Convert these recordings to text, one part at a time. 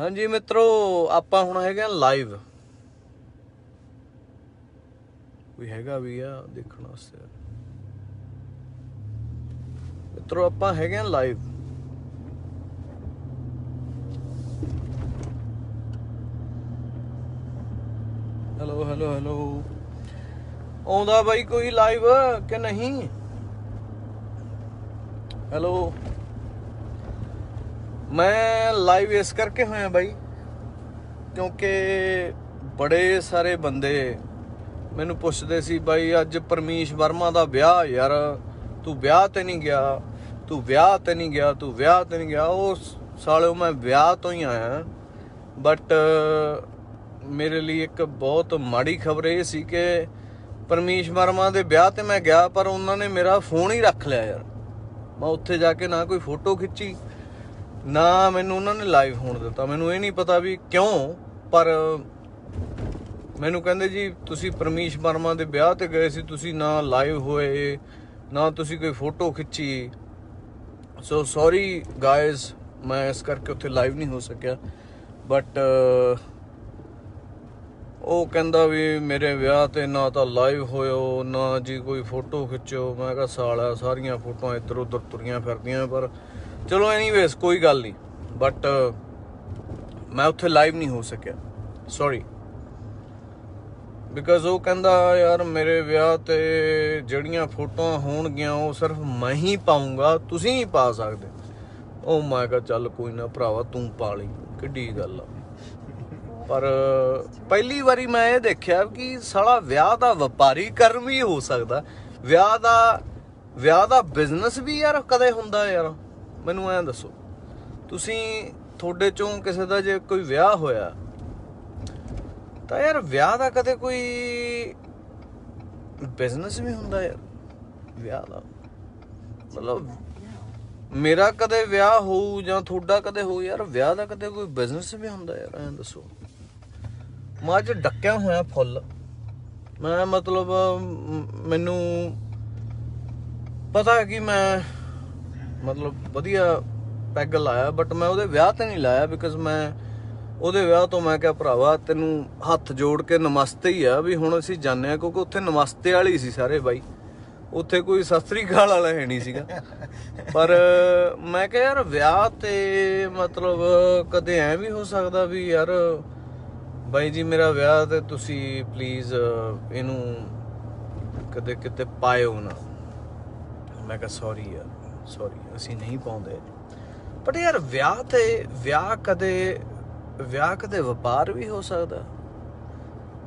ਹਾਂਜੀ ਮਿੱਤਰੋ, ਆਪਾਂ ਹੁਣ ਹੈਗੇ ਆ ਲਾਈਵ ਕੋਈ ਹੈਗਾ ਵੀ ਆ ਦੇਖਣ ਵਾਸਤੇ? ਮਿੱਤਰੋ, ਆਪਾਂ ਹੈਗੇ ਆ ਲਾਈਵ ਹੈਲੋ ਹੈਲੋ ਹੈਲੋ ਆਉਂਦਾ ਬਾਈ ਕੋਈ ਲਾਈਵ ਕਿ ਨਹੀਂ? ਹੈਲੋ ਮੈਂ ਲਾਈਵ ਇਸ ਕਰਕੇ ਹੋਇਆ ਬਾਈ, ਕਿਉਂਕਿ ਬੜੇ ਸਾਰੇ ਬੰਦੇ ਮੈਨੂੰ ਪੁੱਛਦੇ ਸੀ, ਬਾਈ, ਅੱਜ ਪਰਮੀਸ਼ ਵਰਮਾ ਦਾ ਵਿਆਹ ਯਾਰ, ਤੂੰ ਵਿਆਹ ਤੇ ਨਹੀਂ ਗਿਆ, ਤੂੰ ਵਿਆਹ ਤੇ ਨਹੀਂ ਗਿਆ, ਤੂੰ ਵਿਆਹ ਤੇ ਨਹੀਂ ਗਿਆ। ਉਹ ਸਾਲਿਓ, ਮੈਂ ਵਿਆਹ ਤੋਂ ਹੀ ਆਇਆ। ਬਟ ਮੇਰੇ ਲਈ ਇੱਕ ਬਹੁਤ ਮਾੜੀ ਖਬਰ ਇਹ ਸੀ ਕਿ ਪਰਮੀਸ਼ ਵਰਮਾ ਦੇ ਵਿਆਹ ਤੇ ਮੈਂ ਗਿਆ, ਪਰ ਉਹਨਾਂ ਨੇ ਮੇਰਾ ਫੋਨ ਹੀ ਰੱਖ ਲਿਆ ਯਾਰ। ਮੈਂ ਉੱਥੇ ਜਾ ਕੇ ਨਾ ਕੋਈ ਫੋਟੋ ਖਿੱਚੀ ਨਾ ਮੈਨੂੰ ਉਹਨਾਂ ਨੇ ਲਾਈਵ ਹੋਣ ਦਿੱਤਾ। ਮੈਨੂੰ ਇਹ ਨਹੀਂ ਪਤਾ ਵੀ ਕਿਉਂ, ਪਰ ਮੈਨੂੰ ਕਹਿੰਦੇ ਜੀ, ਤੁਸੀਂ ਪਰਮੀਸ਼ ਵਰਮਾ ਦੇ ਵਿਆਹ ਤੇ ਗਏ ਸੀ, ਤੁਸੀਂ ਨਾ ਲਾਈਵ ਹੋਏ, ਨਾ ਤੁਸੀਂ ਕੋਈ ਫੋਟੋ ਖਿੱਚੀ। ਸੋ ਸੌਰੀ ਗਾਇਜ਼ ਮੈਂ ਇਸ ਕਰਕੇ ਉੱਥੇ ਲਾਈਵ ਨਹੀਂ ਹੋ ਸਕਿਆ। ਬਟ ਉਹ ਕਹਿੰਦਾ ਵੀ ਮੇਰੇ ਵਿਆਹ ਤੇ ਨਾ ਤਾਂ ਲਾਈਵ ਹੋਇਓ, ਨਾ ਜੀ ਕੋਈ ਫੋਟੋ ਖਿੱਚੋ ਮੈਂ ਕਿਹਾ ਸਾਲਾ ਸਾਰੀਆਂ ਫੋਟੋਆਂ ਇੱਧਰ ਉੱਧਰ ਤੁਰੀਆਂ ਫਿਰਦੀਆਂ, ਪਰ ਚਲੋ ਐਨੀਵੇਸ ਕੋਈ ਗੱਲ ਨਹੀਂ। ਬਟ ਮੈਂ ਉੱਥੇ ਲਾਈਵ ਨਹੀਂ ਹੋ ਸਕਿਆ। ਸੌਰੀ ਬਿਕਾਜ਼ ਉਹ ਕਹਿੰਦਾ, ਯਾਰ, ਮੇਰੇ ਵਿਆਹ ਤੇ ਜਿਹੜੀਆਂ ਫੋਟੋਆਂ ਹੋਣਗੀਆਂ, ਉਹ ਸਿਰਫ ਮੈਂ ਹੀ ਪਾਉਂਗਾ ਤੁਸੀਂ ਨਹੀਂ ਪਾ ਸਕਦੇ। ਉਹ ਮੈਂ ਕਿਹਾ ਚੱਲ ਕੋਈ ਨਾ ਭਰਾਵਾ, ਤੂੰ ਪਾ ਲਈ। ਕਿੱਡੀ ਗੱਲ ਆ। ਪਰ ਪਹਿਲੀ ਵਾਰੀ ਮੈਂ ਇਹ ਦੇਖਿਆ ਕਿ ਸਾਲਾ ਵਿਆਹ ਦਾ ਵਪਾਰੀ ਕਰਮ ਵੀ ਹੋ ਸਕਦਾ। ਵਿਆਹ ਦਾ ਵਿਆਹ ਦਾ ਬਿਜ਼ਨਸ ਵੀ ਯਾਰ ਕਦੇ ਹੁੰਦਾ ਯਾਰ। ਮੈਨੂੰ ਐਂ ਦੱਸੋ, ਤੁਸੀਂ ਤੁਹਾਡੇ ਚੋਂ ਕਿਸੇ ਦਾ ਜੇ ਕੋਈ ਵਿਆਹ ਹੋਇਆ, ਤਾਂ ਯਾਰ ਵਿਆਹ ਦਾ ਕਦੇ ਕੋਈ ਬਿਜ਼ਨਸ ਵੀ ਹੁੰਦਾ ਯਾਰ, ਵਿਆਹ ਦਾ? ਮਤਲਬ ਮੇਰਾ ਕਦੇ ਵਿਆਹ ਹੋਊ ਜਾਂ ਤੁਹਾਡਾ ਕਦੇ ਹੋਊ, ਯਾਰ ਵਿਆਹ ਦਾ ਕਦੇ ਕੋਈ ਬਿਜ਼ਨਸ ਵੀ ਹੁੰਦਾ ਯਾਰ, ਐਂ ਦੱਸੋ। ਮੈਂ ਅੱਜ ਡੱਕਿਆ ਹੋਇਆ ਫੁੱਲ। ਮੈਂ ਮਤਲਬ ਮੈਨੂੰ ਪਤਾ ਕਿ ਮੈਂ ਮਤਲਬ ਵਧੀਆ ਪੈਗ ਲਾਇਆ ਬਟ ਮੈਂ ਉਹਦੇ ਵਿਆਹ ਤੇ ਨਹੀਂ ਲਾਇਆ ਬਿਕਾਜ਼ ਮੈਂ ਉਹਦੇ ਵਿਆਹ ਤੋਂ ਮੈਂ ਕਿਹਾ, ਭਰਾਵਾ, ਤੈਨੂੰ ਹੱਥ ਜੋੜ ਕੇ ਨਮਸਤੇ ਹੀ ਆ ਵੀ ਹੁਣ ਅਸੀਂ ਜਾਣਿਆ ਕਿਉਂਕਿ ਉੱਥੇ ਨਮਸਤੇ ਵਾਲੀ ਸੀ ਸਾਰੇ ਬਾਈ। ਉੱਥੇ ਕੋਈ ਸਤਿ ਸ੍ਰੀ ਅਕਾਲ ਵਾਲਾ ਹੈ ਨਹੀਂ ਸੀਗਾ। ਪਰ ਮੈਂ ਕਿਹਾ, ਯਾਰ, ਵਿਆਹ ਤੇ ਮਤਲਬ ਕਦੇ ਐ ਵੀ ਹੋ ਸਕਦਾ ਵੀ ਯਾਰ ਬਾਈ ਜੀ, ਮੇਰਾ ਵਿਆਹ ਤੇ ਤੁਸੀਂ ਪਲੀਜ਼ ਇਹਨੂੰ ਕਦੇ ਕਿਤੇ ਪਾਇਓ ਨਾ। ਮੈਂ ਕਿਹਾ ਸੌਰੀ ਯਾਰ। ਸੌਰੀ ਅਸੀਂ ਨਹੀਂ ਪਾਉਂਦੇ। ਪਰ ਯਾਰ ਵਿਆਹ ਤੇ, ਵਿਆਹ ਕਦੇ ਵਿਆਹ ਕਦੇ ਵਪਾਰ ਵੀ ਹੋ ਸਕਦਾ।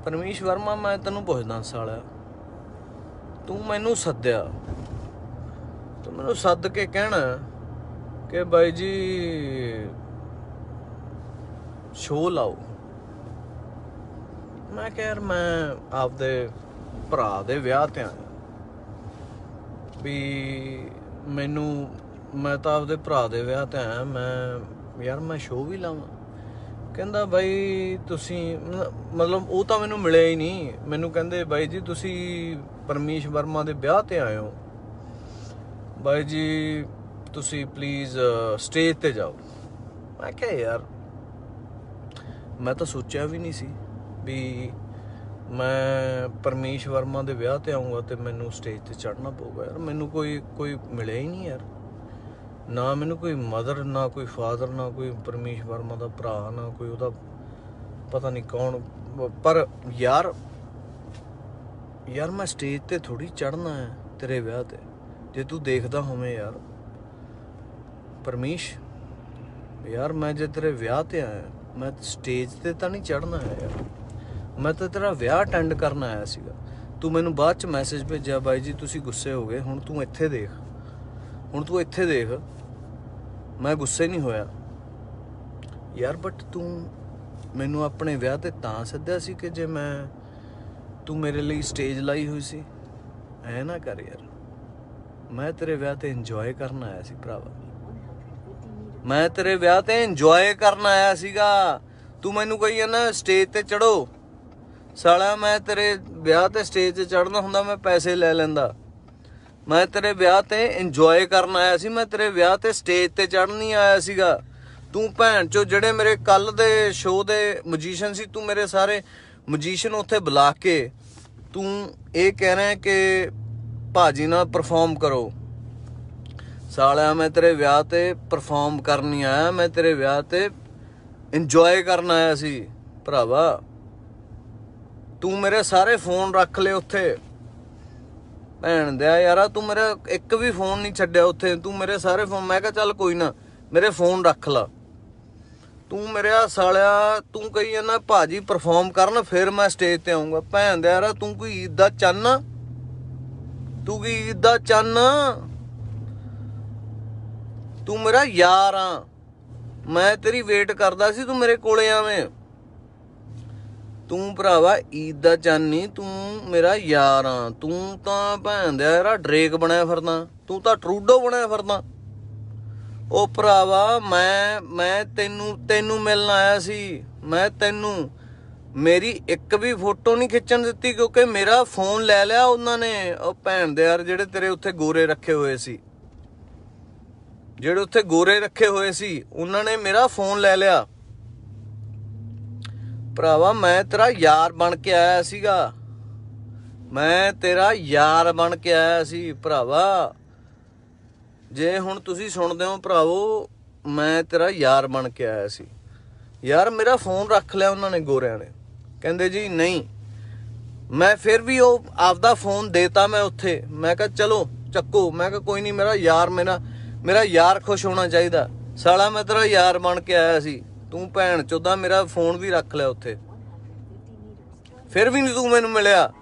ਪਰਮੇਸ਼ ਵਰਮਾ, ਮੈਂ ਤੈਨੂੰ ਪੁੱਛਦਾ ਸਾਲਿਆ, ਤੂੰ ਮੈਨੂੰ ਸੱਦਿਆ। ਤੂੰ ਮੈਨੂੰ ਸੱਦ ਕੇ ਕਹਿਣਾ ਕਿ ਬਾਈ ਜੀ ਸ਼ੋਅ ਲਾਓ। ਮੈਂ ਕਿਹਾ ਯਾਰ ਮੈਂ ਆਪਦੇ ਭਰਾ ਦੇ ਵਿਆਹ ਤੇ ਆਇਆ। ਵੀ ਮੈਨੂੰ, ਮੈਂ ਤਾਂ ਆਪਦੇ ਭਰਾ ਦੇ ਵਿਆਹ ਤੇ ਆਇਆ, ਮੈਂ ਯਾਰ ਮੈਂ ਸ਼ੋਅ ਵੀ ਲਾਵਾਂ। ਕਹਿੰਦਾ ਬਾਈ ਤੁਸੀਂ, ਮਤਲਬ ਉਹ ਤਾਂ ਮੈਨੂੰ ਮਿਲਿਆ ਹੀ ਨਹੀਂ। ਮੈਨੂੰ ਕਹਿੰਦੇ ਬਾਈ ਜੀ ਤੁਸੀਂ ਪਰਮੇਸ਼ ਵਰਮਾ ਦੇ ਵਿਆਹ ਤੇ ਆਏ ਹੋ। ਬਾਈ ਜੀ ਤੁਸੀਂ ਪਲੀਜ਼ ਸਟੇਜ ਤੇ ਜਾਓ। ਮੈਂ ਕਿਹਾ ਯਾਰ, ਮੈਂ ਤਾਂ ਸੋਚਿਆ ਵੀ ਨਹੀਂ ਸੀ ਵੀ ਮੈਂ ਪਰਮੇਸ਼ ਵਰਮਾ ਦੇ ਵਿਆਹ ਤੇ ਆਉਂਗਾ ਤੇ ਮੈਨੂੰ ਸਟੇਜ ਤੇ ਚੜ੍ਹਨਾ ਪਊਗਾ ਯਾਰ। ਮੈਨੂੰ ਕੋਈ ਕੋਈ ਮਿਲਿਆ ਹੀ ਨਹੀਂ ਯਾਰ। ਨਾ ਮੈਨੂੰ ਕੋਈ ਮਦਰ ਨਾ ਕੋਈ ਫਾਦਰ ਨਾ ਕੋਈ ਪਰਮੇਸ਼ ਵਰਮਾ ਦਾ ਭਰਾ, ਨਾ ਕੋਈ ਉਹਦਾ ਪਤਾ ਨਹੀਂ ਕੌਣ। ਪਰ ਯਾਰ ਯਾਰ ਮੈਂ ਸਟੇਜ ਤੇ ਥੋੜੀ ਚੜਨਾ ਹੈ ਤੇਰੇ ਵਿਆਹ ਤੇ। ਜੇ ਤੂੰ ਦੇਖਦਾ ਹੋਵੇਂ ਯਾਰ, ਪਰਮੇਸ਼, ਯਾਰ ਮੈਂ ਜੇ ਤੇਰੇ ਵਿਆਹ ਤੇ ਆਇਆ, ਮੈਂ ਸਟੇਜ ਤੇ ਤਾਂ ਨਹੀਂ ਚੜਨਾ ਹੈ ਯਾਰ। ਮੈਂ ਤਾਂ ਤੇਰਾ ਵਿਆਹ ਅਟੈਂਡ ਕਰਨ ਆਇਆ ਸੀਗਾ। ਤੂੰ ਮੈਨੂੰ ਬਾਅਦ ਚ ਮੈਸੇਜ ਭੇਜਿਆ, ਬਾਈ ਜੀ, ਤੁਸੀਂ ਗੁੱਸੇ ਹੋ ਗਏ, ਹੁਣ ਤੂੰ ਇੱਥੇ ਦੇਖ। ਹੁਣ ਤੂੰ ਇੱਥੇ ਦੇਖ। ਮੈਂ ਗੁੱਸੇ ਨਹੀਂ ਹੋਇਆ। ਯਾਰ ਬਟ ਤੂੰ ਮੈਨੂੰ ਆਪਣੇ ਵਿਆਹ ਤੇ ਤਾਂ ਸੱਦਿਆ ਸੀ ਕਿ ਜੇ ਮੈਂ ਤੂੰ ਮੇਰੇ ਲਈ ਸਟੇਜ ਲਾਈ ਹੋਈ ਸੀ। ਐ ਨਾ ਕਰ ਯਾਰ। ਮੈਂ ਤੇਰੇ ਵਿਆਹ ਤੇ ਇੰਜੋਏ ਕਰਨ ਆਇਆ ਸੀ, ਭਰਾਵਾ। ਮੈਂ ਤੇਰੇ ਵਿਆਹ ਤੇ ਇੰਜੋਏ ਕਰਨ ਆਇਆ ਸੀਗਾ। ਤੂੰ ਮੈਨੂੰ ਕਹੀ ਜਾਂਦਾ ਸਟੇਜ ਤੇ ਚੜੋ ਸਾਲਾ, ਮੈਂ ਤੇਰੇ ਵਿਆਹ ਤੇ ਸਟੇਜ ਤੇ ਚੜਨਾ ਹੁੰਦਾ, ਮੈਂ ਪੈਸੇ ਲੈ ਲੈਂਦਾ। ਮੈਂ ਤੇਰੇ ਵਿਆਹ ਤੇ ਇੰਜੋਏ ਕਰਨ ਆਇਆ ਸੀ, ਮੈਂ ਤੇਰੇ ਵਿਆਹ ਤੇ ਸਟੇਜ ਤੇ ਚੜਨ ਨਹੀਂ ਆਇਆ ਸੀਗਾ। ਤੂੰ ਭੈਣ ਚੋ, ਜਿਹੜੇ ਮੇਰੇ ਕੱਲ ਦੇ ਸ਼ੋਅ ਦੇ ਮਜੀਸ਼ੀਅਨ ਸੀ, ਤੂੰ ਮੇਰੇ ਸਾਰੇ ਮਜੀਸ਼ੀਅਨ ਉੱਥੇ ਬੁਲਾ ਕੇ ਤੂੰ ਇਹ ਕਹਿ ਰਿਹਾ ਕਿ ਭਾਜੀ ਨਾਲ ਪਰਫਾਰਮ ਕਰੋ। ਸਾਲਿਆ ਮੈਂ ਤੇਰੇ ਵਿਆਹ ਤੇ ਪਰਫਾਰਮ ਕਰਨ ਨਹੀਂ ਆਇਆ, ਮੈਂ ਤੇਰੇ ਵਿਆਹ ਤੇ ਇੰਜੋਏ ਕਰਨ ਆਇਆ ਸੀ। ਭਰਾਵਾ ਤੂੰ ਮੇਰੇ ਸਾਰੇ ਫੋਨ ਰੱਖ ਲਏ ਉੱਥੇ। ਭੈਣ ਦਿਆ ਯਾਰਾ, ਤੂੰ ਮੇਰਾ ਇੱਕ ਵੀ ਫੋਨ ਨਹੀਂ ਛੱਡਿਆ ਉੱਥੇ। ਤੂੰ ਮੇਰੇ ਸਾਰੇ ਫੋਨ, ਮੈਂ ਕਿਹਾ ਚੱਲ ਕੋਈ ਨਾ, ਮੇਰੇ ਫੋਨ ਰੱਖ ਲਾ। ਤੂੰ ਮੇਰਾ ਸਾਲਿਆ, ਤੂੰ ਕਹੀ ਜਾਂਦਾ ਭਾਜੀ ਪਰਫਾਰਮ ਕਰਨ, ਫਿਰ ਮੈਂ ਸਟੇਜ ਤੇ ਆਉਂਗਾ ਭੈਣ ਦਿਆ ਯਾਰਾ, ਤੂੰ ਕੋਈ ਈਦ ਦਾ ਚੰਨ? ਤੂੰ ਕੀ ਈਦ ਦਾ ਚੰਨ? ਤੂੰ ਮੇਰਾ ਯਾਰ ਆ। ਮੈਂ ਤੇਰੀ ਵੇਟ ਕਰਦਾ ਸੀ, ਤੂੰ ਮੇਰੇ ਕੋਲੇ ਆਵੇਂ। ਤੂੰ ਭਰਾਵਾ ਈਦ ਦਾ ਚਾਨੀ, ਤੂੰ ਮੇਰਾ ਯਾਰ ਆ। ਤੂੰ ਤਾਂ ਭੈਣ ਦਾ ਯਾਰਾ ਡਰੇਕ ਬਣਿਆ ਫਿਰਦਾ। ਤੂੰ ਤਾਂ ਟਰੂਡੋ ਬਣਿਆ ਫਿਰਦਾ। ਉਹ ਭਰਾਵਾ, ਮੈਂ ਮੈਂ ਤੈਨੂੰ ਤੈਨੂੰ ਮਿਲਣ ਆਇਆ ਸੀ। ਮੈਂ ਤੈਨੂੰ, ਮੇਰੀ ਇੱਕ ਵੀ ਫੋਟੋ ਨਹੀਂ ਖਿੱਚਣ ਦਿੱਤੀ ਕਿਉਂਕਿ ਮੇਰਾ ਫੋਨ ਲੈ ਲਿਆ ਉਹਨਾਂ ਨੇ। ਉਹ ਭੈਣ ਦੇ ਯਾਰ ਜਿਹੜੇ ਤੇਰੇ ਉੱਥੇ ਗੋਰੇ ਰੱਖੇ ਹੋਏ ਸੀ। ਜਿਹੜੇ ਉੱਥੇ ਗੋਰੇ ਰੱਖੇ ਹੋਏ ਸੀ, ਉਹਨਾਂ ਨੇ ਮੇਰਾ ਫੋਨ ਲੈ ਲਿਆ। ਭਰਾਵਾ, ਮੈਂ ਤੇਰਾ ਯਾਰ ਬਣ ਕੇ ਆਇਆ ਸੀਗਾ। ਮੈਂ ਤੇਰਾ ਯਾਰ ਬਣ ਕੇ ਆਇਆ ਸੀ, ਭਰਾਵਾ। ਜੇ ਹੁਣ ਤੁਸੀਂ ਸੁਣਦੇ ਹੋ ਭਰਾਵੋ, ਮੈਂ ਤੇਰਾ ਯਾਰ ਬਣ ਕੇ ਆਇਆ ਸੀ। ਯਾਰ, ਮੇਰਾ ਫੋਨ ਰੱਖ ਲਿਆ ਉਹਨਾਂ ਨੇ ਗੋਰਿਆਂ ਨੇ। ਕਹਿੰਦੇ ਜੀ, ਨਹੀਂ। ਮੈਂ ਫਿਰ ਵੀ ਉਹ ਆਪਦਾ ਫੋਨ ਦੇਤਾ ਮੈਂ ਉੱਥੇ। ਮੈਂ ਕਿਹਾ, ਚਲੋ, ਚੱਕੋ। ਮੈਂ ਕਿਹਾ, ਕੋਈ ਨਹੀਂ, ਮੇਰਾ ਯਾਰ ਮੇਰਾ ਮੇਰਾ ਯਾਰ ਖੁਸ਼ ਹੋਣਾ ਚਾਹੀਦਾ। ਸਾਲਾ, ਮੈਂ ਤੇਰਾ ਯਾਰ ਬਣ ਕੇ ਆਇਆ ਸੀ। ਤੂੰ ਭੈਣ ਚੋਦਾ ਮੇਰਾ ਫੋਨ ਵੀ ਰੱਖ ਲਿਆ ਉੱਥੇ। ਫਿਰ ਵੀ ਨਹੀਂ ਤੂੰ ਮੈਨੂੰ ਮਿਲਿਆ।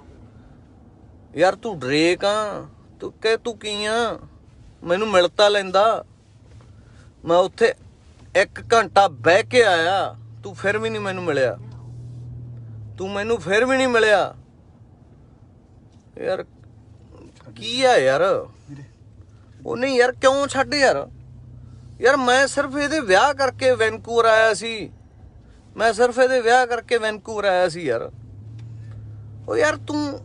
ਯਾਰ ਤੂੰ ਡਰੇਕ ਆ। ਤੂੰ ਕਹਿ ਤੂੰ ਕੀ ਆ? ਮੈਨੂੰ ਮਿਲਤਾ ਲੈਂਦਾ। ਮੈਂ ਉੱਥੇ 1 ਘੰਟਾ ਬਹਿ ਕੇ ਆਇਆ। ਤੂੰ ਫਿਰ ਵੀ ਨਹੀਂ ਮੈਨੂੰ ਮਿਲਿਆ। ਤੂੰ ਮੈਨੂੰ ਫਿਰ ਵੀ ਨਹੀਂ ਮਿਲਿਆ। ਯਾਰ ਕੀ ਆ ਯਾਰ? ਉਹ ਨਹੀਂ ਯਾਰ ਕਿਉਂ ਛੱਡ ਯਾਰ? ਯਾਰ ਮੈਂ ਸਿਰਫ ਇਹਦੇ ਵਿਆਹ ਕਰਕੇ ਵੈਨਕੂਵਰ ਆਇਆ ਸੀ। ਮੈਂ ਸਿਰਫ ਇਹਦੇ ਵਿਆਹ ਕਰਕੇ ਵੈਨਕੂਵਰ ਆਇਆ ਸੀ ਯਾਰ। ਉਹ ਯਾਰ ਤੂੰ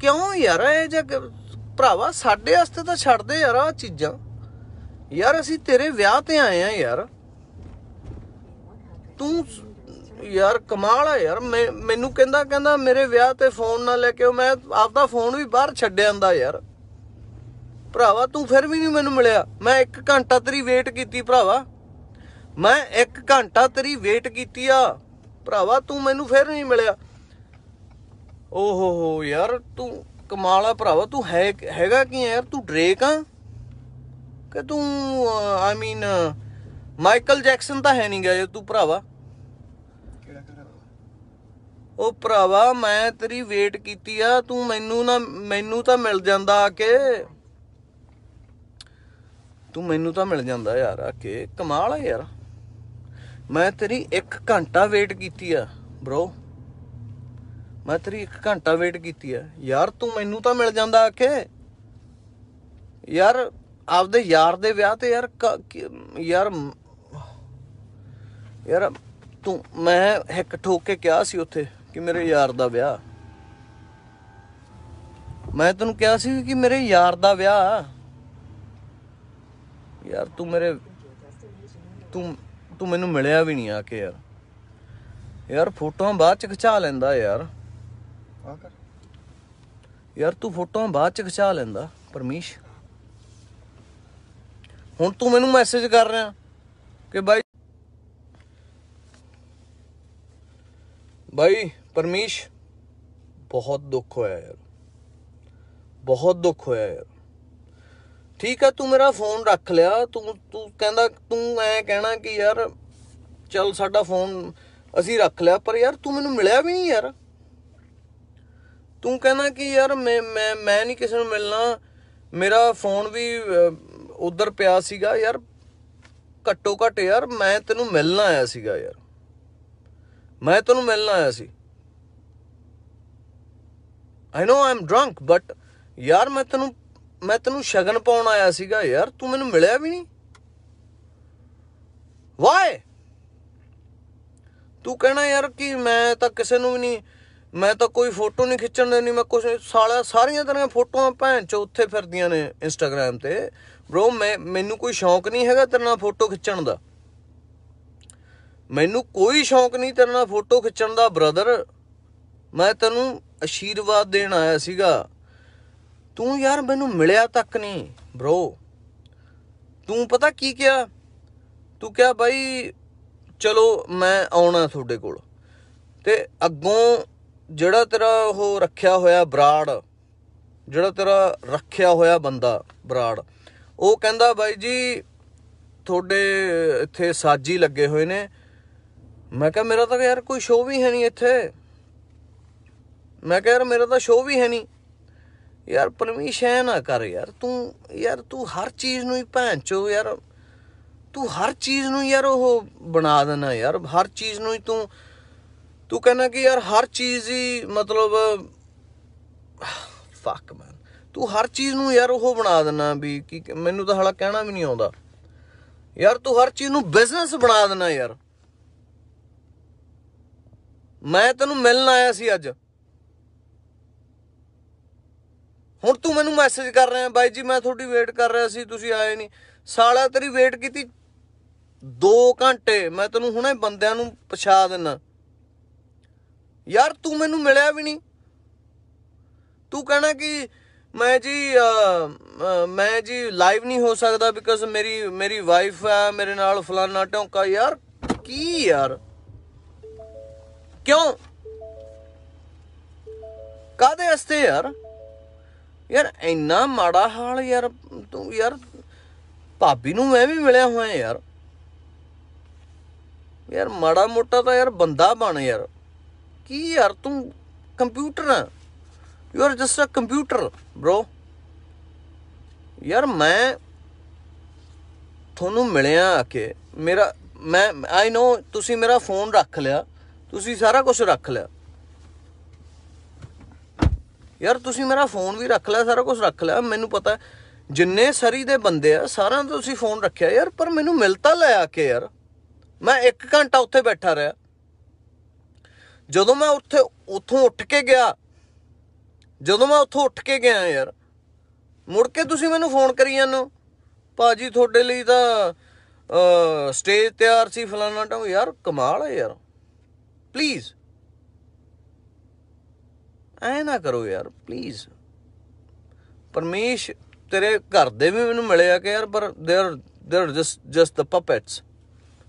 ਕਿਉਂ ਯਾਰ ਇਹ ਜੇ ਭਰਾਵਾ ਸਾਡੇ ਵਾਸਤੇ ਤਾਂ ਛੱਡ ਦੇ ਯਾਰ ਆ ਚੀਜ਼ਾਂ। ਯਾਰ ਅਸੀਂ ਤੇਰੇ ਵਿਆਹ ਤੇ ਆਏ ਆ ਯਾਰ। ਤੂੰ ਯਾਰ ਕਮਾਲ ਆ ਯਾਰ। ਮੈਂ, ਮੈਨੂੰ ਕਹਿੰਦਾ ਕਹਿੰਦਾ ਮੇਰੇ ਵਿਆਹ ਤੇ ਫੋਨ ਨਾ ਲੈ ਕੇ ਮੈਂ ਆਪਦਾ ਫੋਨ ਵੀ ਬਾਹਰ ਛੱਡਿਆ ਆਂਦਾ ਯਾਰ। ਭਰਾਵਾ, ਤੂੰ ਫਿਰ ਵੀ ਨਹੀਂ ਮੈਨੂੰ ਮਿਲਿਆ। ਮੈਂ 1 ਘੰਟਾ ਤੇਰੀ ਵੇਟ ਕੀਤੀ ਭਰਾਵਾ। ਮੈਂ 1 ਘੰਟਾ ਤੇਰੀ ਵੇਟ ਕੀਤੀ ਆ। ਭਰਾਵਾ, ਤੂੰ ਮੈਨੂੰ ਫਿਰ ਨਹੀਂ ਮਿਲਿਆ। ਓਹੋ ਹੋ ਯਾਰ, ਤੂੰ ਕਮਾਲ ਆ ਭਰਾਵਾ, ਤੂੰ ਹੈ ਹੈਗਾ ਕੀ ਯਾਰ? ਤੂੰ ਡਰੇਕ ਆ? ਕਿ ਤੂੰ ਆਈ ਮੀਨ ਮਾਈਕਲ ਜੈਕਸਨ ਤਾਂ ਹੈ ਨਹੀਂ ਗਿਆ ਤੂੰ ਭਰਾਵਾ। ਉਹ ਭਰਾਵਾ, ਮੈਂ ਤੇਰੀ ਵੇਟ ਕੀਤੀ ਆ। ਤੂੰ ਮੈਨੂੰ ਨਾ ਮੈਨੂੰ ਤਾਂ ਮਿਲ ਜਾਂਦਾ ਆ ਕੇ। ਤੂੰ ਮੈਨੂੰ ਤਾਂ ਮਿਲ ਜਾਂਦਾ ਯਾਰ ਆ ਕੇ। ਕਮਾਲ ਆ ਯਾਰ। ਮੈਂ ਤੇਰੀ 1 ਘੰਟਾ ਵੇਟ ਕੀਤੀ ਆ ਬ్రో ਮੈਂ ਤੇਰੀ 1 ਘੰਟਾ ਵੇਟ ਕੀਤੀ ਆ। ਯਾਰ ਤੂੰ ਮੈਨੂੰ ਤਾਂ ਮਿਲ ਜਾਂਦਾ ਆ ਕੇ। ਯਾਰ, ਆਪਦੇ ਯਾਰ ਦੇ ਵਿਆਹ ਤੇ ਯਾਰ ਯਾਰ ਯਾਰ, ਤੂੰ ਮੈਂ ਇੱਕ ਠੋਕ ਕੇ ਕਿਹਾ ਸੀ ਉੱਥੇ ਕਿ ਮੇਰੇ ਯਾਰ ਦਾ ਵਿਆਹ। ਮੈਂ ਤੈਨੂੰ ਕਿਹਾ ਸੀ ਕਿ ਮੇਰੇ ਯਾਰ ਦਾ ਵਿਆਹ। ਯਾਰ ਤੂੰ ਮੇਰੇ ਤੂੰ ਤੂੰ ਮੈਨੂੰ ਮਿਲਿਆ ਵੀ ਨਹੀਂ ਆ ਕੇ ਯਾਰ। ਯਾਰ ਫੋਟੋਆਂ ਬਾਅਦ ਚ ਖਿਚਾ ਲੈਂਦਾ ਯਾਰ। ਆ ਕਰ। ਯਾਰ ਤੂੰ ਫੋਟੋਆਂ ਬਾਅਦ ਚ ਖਿਚਾ ਲੈਂਦਾ ਪਰਮੀਸ਼। ਹੁਣ ਤੂੰ ਮੈਨੂੰ ਮੈਸੇਜ ਕਰ ਰਿਹਾ ਕਿ ਬਾਈ ਬਾਈ ਪਰਮੀਸ਼ ਬਹੁਤ ਦੁੱਖ ਹੋਇਆ ਯਾਰ। ਬਹੁਤ ਦੁੱਖ ਹੋਇਆ ਯਾਰ। ਠੀਕ ਆ, ਤੂੰ ਮੇਰਾ ਫੋਨ ਰੱਖ ਲਿਆ। ਤੂੰ ਤੂੰ ਕਹਿੰਦਾ, ਤੂੰ ਐ ਕਹਿਣਾ ਕਿ ਯਾਰ, ਚੱਲ ਸਾਡਾ ਫੋਨ ਅਸੀਂ ਰੱਖ ਲਿਆ, ਪਰ ਯਾਰ ਤੂੰ ਮੈਨੂੰ ਮਿਲਿਆ ਵੀ ਨਹੀਂ ਯਾਰ। ਤੂੰ ਕਹਿੰਦਾ ਕਿ ਯਾਰ ਮੈਂ ਮੈਂ ਮੈਂ ਨਹੀਂ ਕਿਸੇ ਨੂੰ ਮਿਲਣਾ। ਮੇਰਾ ਫੋਨ ਵੀ ਉਧਰ ਪਿਆ ਸੀਗਾ ਯਾਰ। ਘੱਟੋ ਘੱਟ ਯਾਰ, ਮੈਂ ਤੈਨੂੰ ਮਿਲਣਾ ਆਇਆ ਸੀਗਾ ਯਾਰ। ਮੈਂ ਤੈਨੂੰ ਮਿਲਣਾ ਆਇਆ ਸੀ। ਆਈ نو ਆਮ ਡਰੰਕ ਬਟ ਯਾਰ ਮੈਂ ਤੈਨੂੰ ਮੈਂ ਤੈਨੂੰ ਸ਼ਗਨ ਪਾਉਣ ਆਇਆ ਸੀਗਾ ਯਾਰ, ਤੂੰ ਮੈਨੂੰ ਮਿਲਿਆ ਵੀ ਨਹੀਂ। ਵਾਏ! ਤੂੰ ਕਹਿਣਾ ਯਾਰ ਕਿ ਮੈਂ ਤਾਂ ਕਿਸੇ ਨੂੰ ਵੀ ਨਹੀਂ, ਮੈਂ ਤਾਂ ਕੋਈ ਫੋਟੋ ਨਹੀਂ ਖਿੱਚਣ ਦੇਣੀ, ਮੈਂ ਕੁਛ ਨਹੀਂ। ਸਾਰੀਆਂ ਤੇਰੀਆਂ ਫੋਟੋਆਂ ਭੈਣ ਚ ਉੱਥੇ ਫਿਰਦੀਆਂ ਨੇ ਇੰਸਟਾਗ੍ਰam ਤੇ। ਬ్రో ਮੈਂ, ਮੈਨੂੰ ਕੋਈ ਸ਼ੌਂਕ ਨਹੀਂ ਹੈਗਾ ਤੇਰੇ ਨਾਲ ਫੋਟੋ ਖਿੱਚਣ ਦਾ। ਮੈਨੂੰ ਕੋਈ ਸ਼ੌਂਕ ਨਹੀਂ ਤੇਰੇ ਨਾਲ ਫੋਟੋ ਖਿੱਚਣ ਦਾ ਬ੍ਰਦਰ ਮੈਂ ਤੈਨੂੰ ਅਸ਼ੀਰਵਾਦ ਦੇਣ ਆਇਆ ਸੀਗਾ। ਤੂੰ ਯਾਰ ਮੈਨੂੰ ਮਿਲਿਆ ਤੱਕ ਨਹੀਂ ਬ్రో ਤੂੰ ਪਤਾ ਕੀ ਕਿਹਾ? ਤੂੰ ਕਿਹਾ ਬਾਈ, ਚਲੋ ਮੈਂ ਆਉਣਾ ਤੁਹਾਡੇ ਕੋਲ। ਤੇ ਅੱਗੋਂ ਜਿਹੜਾ ਤੇਰਾ ਉਹ ਰੱਖਿਆ ਹੋਇਆ ਬਰਾੜ, ਜਿਹੜਾ ਤੇਰਾ ਰੱਖਿਆ ਹੋਇਆ ਬੰਦਾ ਬਰਾੜ, ਉਹ ਕਹਿੰਦਾ ਬਾਈ ਜੀ, ਤੁਹਾਡੇ ਇੱਥੇ ਸਾਜੀ ਲੱਗੇ ਹੋਏ ਨੇ। ਮੈਂ ਕਿਹਾ, ਮੇਰਾ ਤਾਂ ਯਾਰ ਕੋਈ ਸ਼ੋਅ ਵੀ ਹੈ ਨਹੀਂ ਇੱਥੇ। ਮੈਂ ਕਿਹਾ, ਯਾਰ ਮੇਰਾ ਤਾਂ ਸ਼ੋਅ ਵੀ ਹੈ ਨਹੀਂ। ਯਾਰ ਪਰਮੇਸ਼ ਐ ਨਾ ਕਰ ਯਾਰ, ਤੂੰ ਯਾਰ ਤੂੰ ਹਰ ਚੀਜ਼ ਨੂੰ ਹੀ ਭੈਂਚੋ ਯਾਰ। ਤੂੰ ਹਰ ਚੀਜ਼ ਨੂੰ ਯਾਰ ਉਹ ਬਣਾ ਦੇਣਾ ਯਾਰ, ਹਰ ਚੀਜ਼ ਨੂੰ ਹੀ ਤੂੰ ਤੂੰ ਕਹਿੰਦਾ ਕਿ ਯਾਰ ਹਰ ਚੀਜ਼ ਹੀ ਮਤਲਬ ਫੱਕ ਮੈਨ ਤੂੰ ਹਰ ਚੀਜ਼ ਨੂੰ ਯਾਰ ਉਹ ਬਣਾ ਦੇਣਾ ਵੀ ਕੀ ਮੈਨੂੰ ਤਾਂ ਹਾਲਾ ਕਹਿਣਾ ਵੀ ਨਹੀਂ ਆਉਂਦਾ। ਯਾਰ ਤੂੰ ਹਰ ਚੀਜ਼ ਨੂੰ ਬਿਜ਼ਨਸ ਬਣਾ ਦੇਣਾ ਯਾਰ। ਮੈਂ ਤੈਨੂੰ ਮਿਲਣ ਆਇਆ ਸੀ ਅੱਜ। ਹੁਣ ਤੂੰ ਮੈਨੂੰ ਮੈਸੇਜ ਕਰ ਰਿਹਾ, ਬਾਈ ਜੀ ਮੈਂ ਤੁਹਾਡੀ ਵੇਟ ਕਰ ਰਿਹਾ ਸੀ, ਤੁਸੀਂ ਆਏ ਨਹੀਂ। ਸਾਲਾ, ਤੇਰੀ ਵੇਟ ਕੀਤੀ 2 ਘੰਟੇ, ਮੈਂ ਤੈਨੂੰ ਹੁਣੇ ਬੰਦਿਆਂ ਨੂੰ ਪਛਾ ਦਿੰਨਾ। ਯਾਰ, ਤੂੰ ਮੈਨੂੰ ਮਿਲਿਆ ਵੀ ਨਹੀਂ। ਤੂੰ ਕਹਿਣਾ ਕਿ ਮੈਂ ਜੀ ਮੈਂ ਜੀ ਲਾਈਵ ਨਹੀਂ ਹੋ ਸਕਦਾ ਬਿਕਾਜ਼ ਮੇਰੀ ਮੇਰੀ ਵਾਈਫ ਹੈ, ਮੇਰੇ ਨਾਲ ਫਲਾਨਾ ਢੌਂਕਾ। ਯਾਰ, ਕੀ ਯਾਰ? ਕਿਉਂ? ਕਾਦੇ ਵਾਸਤੇ ਯਾਰ? ਯਾਰ ਇੰਨਾ ਮਾੜਾ ਹਾਲ ਯਾਰ, ਤੂੰ ਯਾਰ ਭਾਬੀ ਨੂੰ ਮੈਂ ਵੀ ਮਿਲਿਆ ਹੋਇਆ ਯਾਰ। ਯਾਰ ਮਾੜਾ ਮੋਟਾ ਤਾਂ ਯਾਰ ਬੰਦਾ ਬਣ ਯਾਰ। ਕੀ ਯਾਰ ਤੂੰ ਕੰਪਿਊਟਰ ਆ? You are just a computer bro ਯਾਰ ਮੈਂ ਤੁਹਾਨੂੰ ਮਿਲਿਆ ਆ ਕੇ, ਮੇਰਾ ਮੈਂ ਆਈ ਨੋ ਤੁਸੀਂ ਮੇਰਾ ਫੋਨ ਰੱਖ ਲਿਆ, ਤੁਸੀਂ ਸਾਰਾ ਕੁਝ ਰੱਖ ਲਿਆ। ਯਾਰ ਤੁਸੀਂ ਮੇਰਾ ਫੋਨ ਵੀ ਰੱਖ ਲਿਆ, ਸਾਰਾ ਕੁਝ ਰੱਖ ਲਿਆ, ਮੈਨੂੰ ਪਤਾ ਜਿੰਨੇ ਸਰੀ ਦੇ ਬੰਦੇ ਆ, ਸਾਰਿਆਂ ਦਾ ਤੁਸੀਂ ਫੋਨ ਰੱਖਿਆ ਯਾਰ, ਪਰ ਮੈਨੂੰ ਮਿਲ ਤਾਂ ਲੈ ਆ ਕੇ ਯਾਰ। ਮੈਂ 1 ਘੰਟਾ ਉੱਥੇ ਬੈਠਾ ਰਿਹਾ। ਜਦੋਂ ਮੈਂ ਉੱਥੇ, ਉੱਥੋਂ ਉੱਠ ਕੇ ਗਿਆ, ਜਦੋਂ ਮੈਂ ਉੱਥੋਂ ਉੱਠ ਕੇ ਗਿਆ ਯਾਰ, ਮੁੜ ਕੇ ਤੁਸੀਂ ਮੈਨੂੰ ਫੋਨ ਕਰੀ ਜਾਂਦੇ ਹੋ। ਭਾਜੀ, ਤੁਹਾਡੇ ਲਈ ਤਾਂ ਸਟੇਜ ਤਿਆਰ ਸੀ ਫਲਾਣਾ ਟਾਂ ਯਾਰ ਕਮਾਲ ਹੈ ਯਾਰ। ਪਲੀਜ਼ ਐ ਨਾ ਕਰੋ ਯਾਰ ਪਲੀਜ਼ ਪਰਮੇਸ਼ ਤੇਰੇ ਘਰ ਦੇ ਵੀ ਮੈਨੂੰ ਮਿਲਿਆ ਕਿ ਯਾਰ ਪਰ they are they are just just the puppets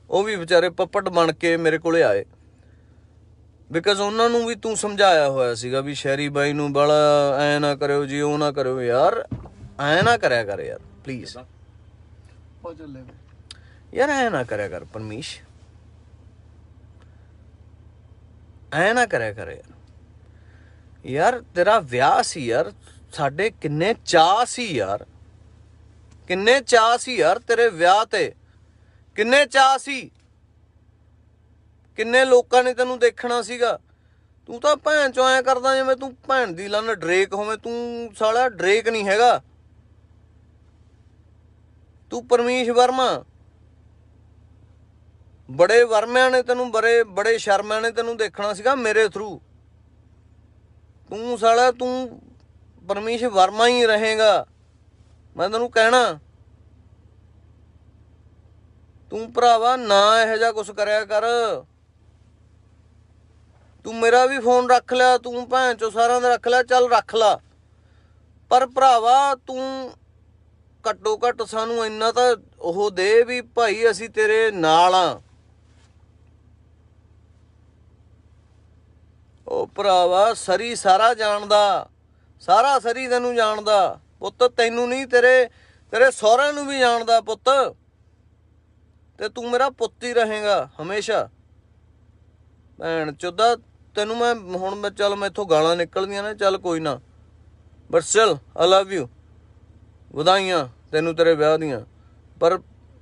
ਉਹ ਵੀ ਵਿਚਾਰੇ ਪਪਟ ਬਣ ਕੇ ਮੇਰੇ ਕੋਲੇ ਆਏ। ਬਿਕਾਜ਼ ਉਹਨਾਂ ਨੂੰ ਵੀ ਤੂੰ ਸਮਝਾਇਆ ਹੋਇਆ ਸੀਗਾ ਵੀ ਸ਼ਹਿਰੀ ਬਾਈ ਨੂੰ ਬੜਾ ਐ ਨਾ ਕਰਿਓ ਜੀ ਉਹ ਨਾ ਕਰਿਓ। ਯਾਰ ਐ ਨਾ ਕਰਿਆ ਕਰ ਯਾਰ ਪਲੀਜ਼ ਉਹ ਚੱਲੇ ਯਾਰ ਐ ਨਾ ਕਰਿਆ ਕਰ ਪਰਮੇਸ਼। ਐ ਨਾ ਕਰਿਆ ਕਰ ਯਾਰ। ਯਾਰ, ਤੇਰਾ ਵਿਆਹ ਸੀ ਯਾਰ, ਸਾਡੇ ਕਿੰਨੇ ਚਾਹ ਸੀ ਯਾਰ। ਕਿੰਨੇ ਚਾਹ ਸੀ ਯਾਰ ਤੇਰੇ ਵਿਆਹ ਤੇ। ਕਿੰਨੇ ਚਾਹ ਸੀ। ਕਿੰਨੇ ਲੋਕਾਂ ਨੇ ਤੈਨੂੰ ਦੇਖਣਾ ਸੀਗਾ। ਤੂੰ ਤਾਂ ਭੈਣ ਚੋਂ ਐ ਕਰਦਾ ਜਿਵੇਂ ਤੂੰ ਭੈਣ ਦੀ ਲੰਨ ਡਰੇਕ ਹੋਵੇਂ, ਤੂੰ ਸਾਲਾ ਡਰੇਕ ਨਹੀਂ ਹੈਗਾ। ਤੂੰ ਪਰਮੇਸ਼ ਵਰਮਾ। ਬੜੇ ਵਰਮਿਆਂ ਨੇ ਤੈਨੂੰ ਬੜੇ ਬੜੇ ਸ਼ਰਮਿਆਂ ਨੇ ਤੈਨੂੰ ਦੇਖਣਾ ਸੀਗਾ ਮੇਰੇ ਥਰੂ ਤੂੰ ਸਾਲਾ, ਤੂੰ ਪਰਮੇਸ਼ ਵਰਮਾ ਹੀ ਰਹੇਗਾ। ਮੈਂ ਤੈਨੂੰ ਕਹਿਣਾ, ਤੂੰ ਭਰਾਵਾ ਨਾ ਇਹੋ ਜਿਹਾ ਕੁਝ ਕਰਿਆ ਕਰ। ਤੂੰ ਮੇਰਾ ਵੀ ਫੋਨ ਰੱਖ ਲਿਆ, ਤੂੰ ਭੈਣ ਚੋ ਸਾਰਿਆਂ ਦਾ ਰੱਖ ਲਿਆ, ਚੱਲ ਰੱਖ ਲਾ। ਪਰ ਭਰਾਵਾ, ਤੂੰ ਘੱਟੋ ਘੱਟ ਸਾਨੂੰ ਇੰਨਾ ਤਾਂ ਉਹ ਦੇ ਵੀ ਭਾਈ ਅਸੀਂ ਤੇਰੇ ਨਾਲ ਆ। ਉਹ ਭਰਾਵਾ ਸਰੀ ਸਾਰਾ ਜਾਣਦਾ, ਸਾਰਾ ਸਰੀ ਤੈਨੂੰ ਜਾਣਦਾ, ਪੁੱਤ ਤੈਨੂੰ ਨਹੀਂ, ਤੇਰੇ ਤੇਰੇ ਸਹੁਰਿਆਂ ਨੂੰ ਵੀ ਜਾਣਦਾ ਪੁੱਤ। ਤੇ ਤੂੰ ਮੇਰਾ ਪੁੱਤ ਹੀ ਰਹੇਗਾ ਹਮੇਸ਼ਾ। ਭੈਣ ਚੋਦਾ, ਤੈਨੂੰ ਮੈਂ, ਹੁਣ ਮੈਂ, ਚੱਲ ਮੈਥੋਂ ਗਾਲਾਂ ਨਿਕਲਦੀਆਂ ਨੇ, ਚੱਲ ਕੋਈ ਨਾ। But still I love you ਵਧਾਈਆਂ ਤੈਨੂੰ ਤੇਰੇ ਵਿਆਹ ਦੀਆਂ। ਪਰ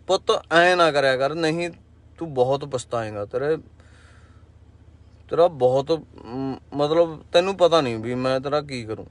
ਪੁੱਤ ਐ ਨਾ ਕਰਿਆ ਕਰ, ਨਹੀਂ, ਤੂੰ ਬਹੁਤ ਪਛਤਾਏਗਾ ਤੇਰੇ। ਤੇਰਾ ਬਹੁਤ ਮਤਲਬ ਤੈਨੂੰ ਪਤਾ ਨਹੀਂ ਵੀ ਮੈਂ ਤੇਰਾ ਕੀ ਕਰੂੰ।